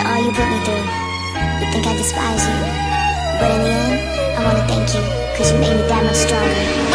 to all you put me through. You think I despise you, but in the end, I wanna thank you, cause you made me that much stronger.